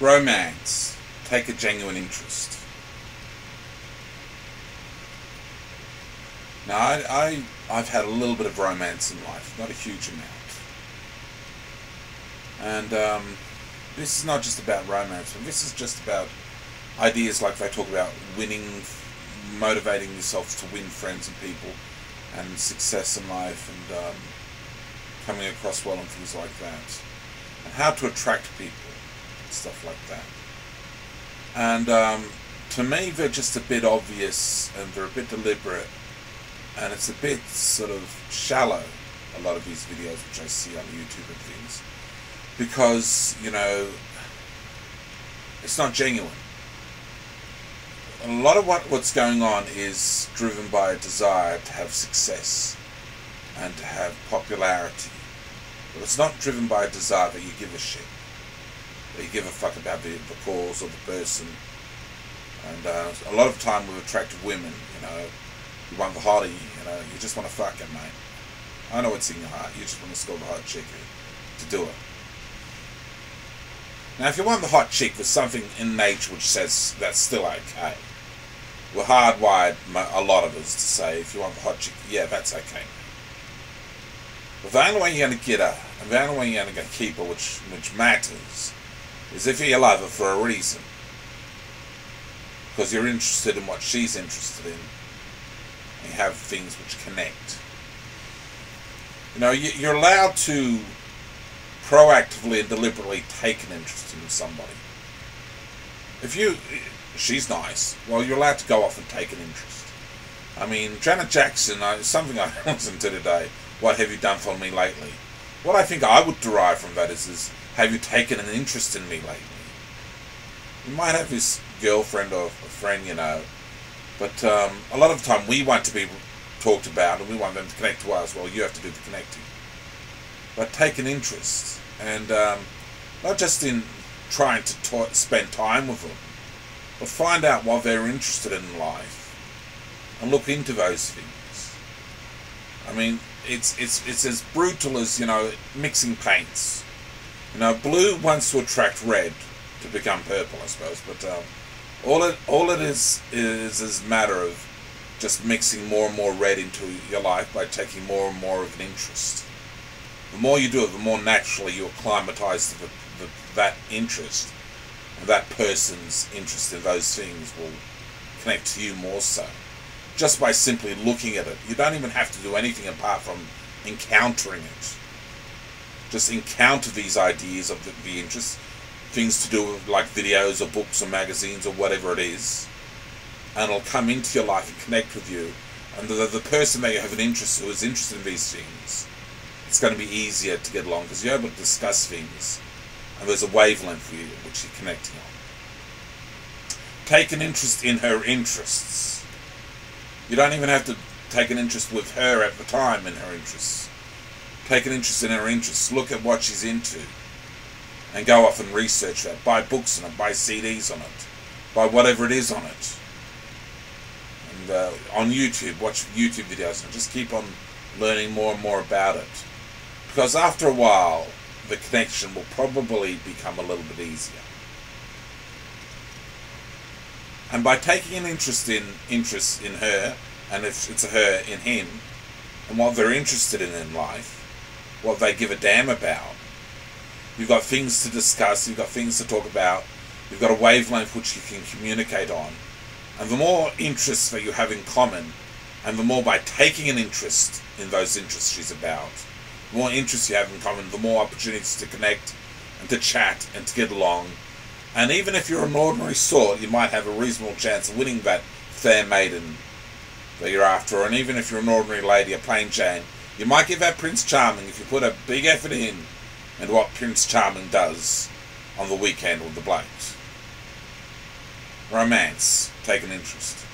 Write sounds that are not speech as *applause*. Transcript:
Romance. Take a genuine interest. Now, I, I, I've had a little bit of romance in life, not a huge amount. And um, this is not just about romance, but this is just about ideas like they talk about winning, motivating yourself to win friends and people, and success in life, and um, coming across well and things like that, and how to attract people, stuff like that. And um, to me, they're just a bit obvious and they're a bit deliberate, and it's a bit sort of shallow. A lot of these videos, which I see on YouTube and things, because you know, it's not genuine a lot of what, what's going on is driven by a desire to have success and to have popularity. But it's not driven by a desire that you give a shit. You give a fuck about the, the cause or the person. And uh, a lot of time with attractive women, you know, you want the hottie, you know, you just want to fuck it, mate. I know what's in your heart. You just want to score the hot chick to do it. Now, if you want the hot chick, there's something in nature which says that's still okay we're hardwired, a lot of us, to say, if you want the hot chick, yeah, that's okay. But the only way you're going to get her, and the only way you're going to keep her, which, which matters, is if you love her for a reason. Because you're interested in what she's interested in. And you have things which connect. You know, you're allowed to proactively and deliberately take an interest in somebody. If you she's nice. Well, you're allowed to go off and take an interest. I mean, Janet Jackson, something *laughs* I listened to today. What have you done for me lately? What I think I would derive from that is, is have you taken an interest in me lately? You might have this girlfriend or a friend, you know, but um, a lot of the time we want to be talked about and we want them to connect to us. Well, you have to do the connecting. But take an interest, and um, not just in trying to ta- spend time with them, but find out what they're interested in life and look into those things. I mean, it's it's it's as brutal as you know mixing paints. Know, blue wants to attract red to become purple, I suppose. But um, all it all it is is is a matter of just mixing more and more red into your life by taking more and more of an interest. The more you do it, the more naturally you acclimatise to the, the, that interest that person's interest in those things will connect to you more so. Just by simply looking at it. You don't even have to do anything apart from encountering it. Just encounter these ideas of the, the things to do with like videos or books or magazines or whatever it is, and it'll come into your life and connect with you. And the, the person that you have an interest who is interested in these things, it's going to be easier to get along because you're able to discuss things and there's a wavelength for you which you're connecting on. Take an interest in her interests. You don't even have to take an interest with her at the time in her interests. Take an interest in her interests. Look at what she's into. And go off and research that. Buy books on it. Buy CDs on it. Buy whatever it is on it. And uh, on YouTube, watch YouTube videos and just keep on learning more and more about it. Because after a while, the connection will probably become a little bit easier. And by taking an interest in interest in her, and if it's a her in him, and what they're interested in in life, what they give a damn about, you've got things to discuss, you've got things to talk about, you've got a wavelength which you can communicate on. And the more interests that you have in common, and the more by taking an interest in those interests she's about, the more interests you have in common, the more opportunities to connect and to chat and to get along. And even if you're an ordinary sort, you might have a reasonable chance of winning that fair maiden that you're after. And even if you're an ordinary lady, a plain Jane, you might give that Prince Charming if you put a big effort in and what Prince Charming does on the weekend with the blokes. Romance, take an interest.